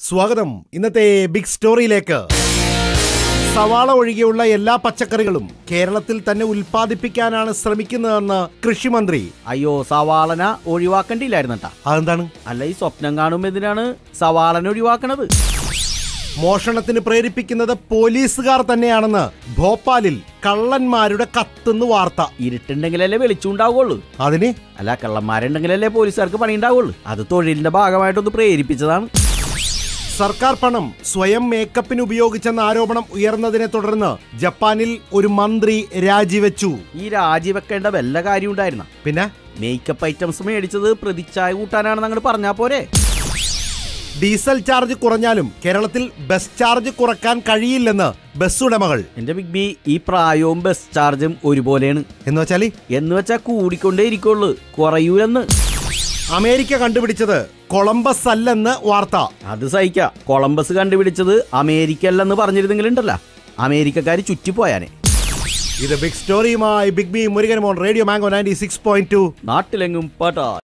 സ്വാഗതം. ഇന്നത്തെ ബിഗ് സ്റ്റോറിയിലേക്ക്. സവാള ഒഴികെയുള്ള എല്ലാ പച്ചക്കറികളും കേരളത്തിൽ തന്നെ ഉൽപ്പാദിപ്പിക്കാനാണ് ശ്രമിക്കുന്നതെന്ന് കൃഷിമന്ത്രി. അയ്യോ സവാളന ഒഴിവാക്കണ്ടില്ലായിരുന്നട്ടാ അതെന്താണ്? അല്ല ഈ സ്വപ്നം കാണുമ്പോഴാണ് സവാളന ഒഴിവാക്കണത്? മോഷണത്തിന് പ്രേരിപ്പിക്കുന്നത് പോലീസുകാർ തന്നെയാണെന്ന് ഭോപ്പാലിൽ കള്ളന്മാരുടെ കത്തുന്ന് വാർത്ത. ഇരുട്ടുണ്ടെങ്കിലല്ലേ വെളിച്ചുണ്ടാവുള്ളൂ അതിന്? അല്ല കള്ളന്മാരുണ്ടെങ്കിലല്ലേ പോലീസുകാർക്ക് പണി ഉണ്ടാവുള്ളൂ അത് തൊഴിലിന്റെ ഭാഗമായിട്ടൊന്ന് പ്രേരിപ്പിച്ചതാണ്. സർക്കാർ പണം സ്വയം മേക്കപ്പിന് ഉപയോഗിച്ചെന്ന ആരോപണം ഉയർന്നതിനെ തുടർന്ന് ജപ്പാനിൽ ഒരു മന്ത്രി രാജിവെച്ചു. ഈ രാജിവെക്കേണ്ട വല്ല കാര്യം ഉണ്ടായിരുന്ന? പിന്നെ? മേക്കപ്പ് ഐറ്റംസ് മേടിച്ചത് പ്രതിച്ഛായ കൂട്ടാനാണെന്ന് അങ്ങോട്ട് പറഞ്ഞാ പോരെ? ഡീസൽ ചാർജ് കുറഞ്ഞാലും കേരളത്തിൽ ബസ് ചാർജ് കുറയ്ക്കാൻ കഴിയില്ലെന്ന് ബസ് ഉടമകൾ. എന്റെ ബിഗ് ബി ഈ പ്രായവും ബസ് ചാർജും ഒരുപോലെയാണ്. എന്ന് വെച്ചാൽ എന്ന് വെച്ചാ കൂടിക്കൊണ്ടേ ഇരിക്കുള്ളൂ. കുറയൂലെന്ന്. അമേരിക്ക കണ്ടുപിടിച്ചത് കൊളംബസ് അല്ലെന്ന് വാർത്ത. അത് സഹിക്ക. കൊളംബസ് കണ്ടുപിടിച്ചത് അമേരിക്ക അല്ലെന്ന് പറഞ്ഞിരുന്നെങ്കിലുണ്ടല്ലോ. അമേരിക്കക്കാർ ചുറ്റിപ്പോയാനെ. ഇത് ബിഗ് സ്റ്റോറിയുമായി ബിഗ് ബി മുരുകൻ മോൺ radio mango ninety six point two നാട്ടിലെങ്ങും പാട്ടാ